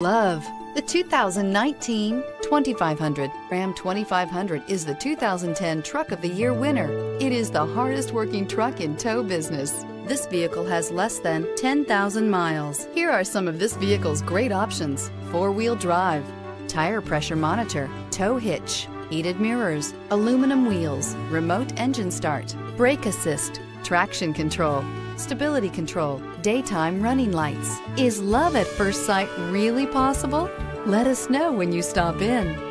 Love the 2019 2500. Ram 2500 is the 2010 Truck of the Year winner. It is the hardest working truck in tow business. This vehicle has less than 10,000 miles. Here are some of this vehicle's great options. Four-wheel drive, tire pressure monitor, tow hitch, heated mirrors, aluminum wheels, remote engine start, brake assist, traction control, stability control, daytime running lights. Is love at first sight really possible? Let us know when you stop in.